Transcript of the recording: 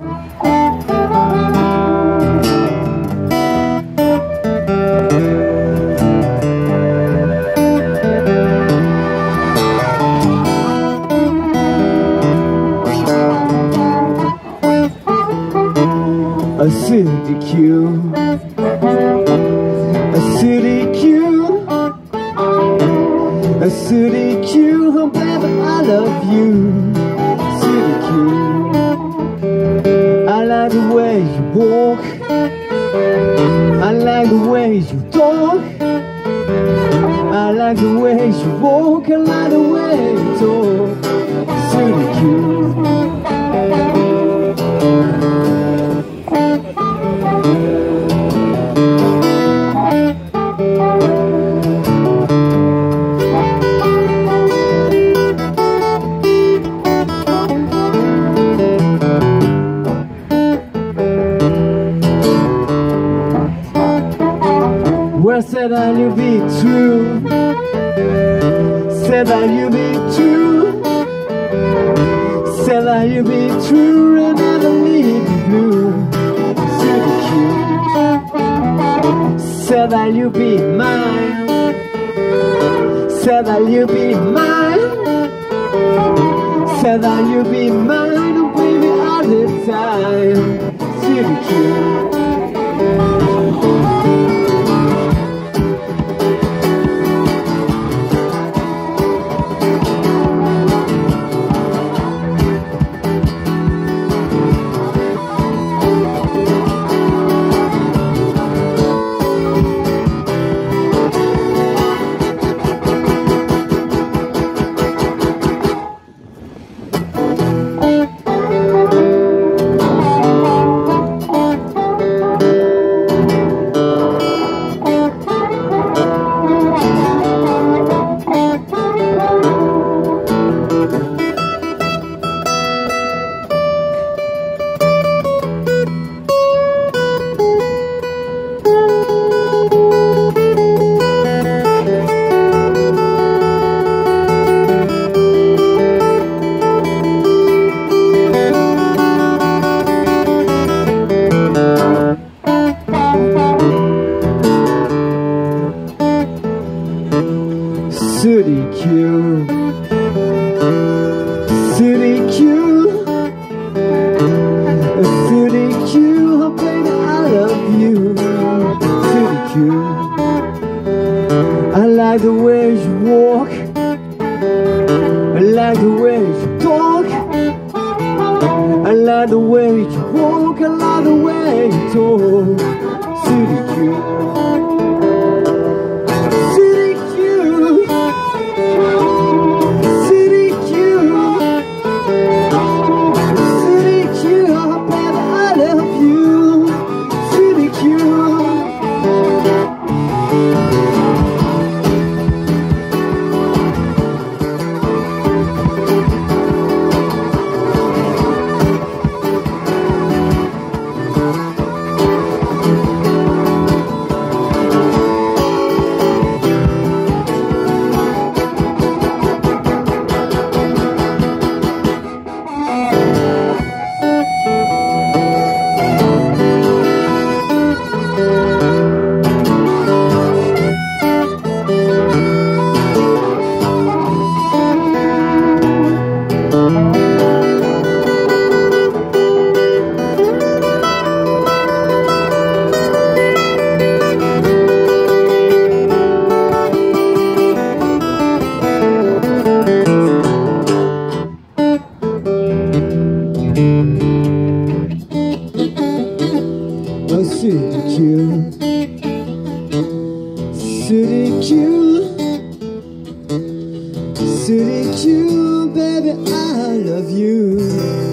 A Susie Q. A Susie Q. A Susie Q. Oh baby I love you like the way you walk. I like the way you talk. I like the way you walk. I like the way you talk. Susie Q Said that you be true? Said that you be true. Said that you be true and never leave you blue. Said that you be mine. Said that you be mine. Said that you be mine, oh baby, all the time. Like the way you walk. I like the way you talk. I like the way you walk. I like the way you talk. Susie Q. Susie Q. Susie Q, baby, I love you.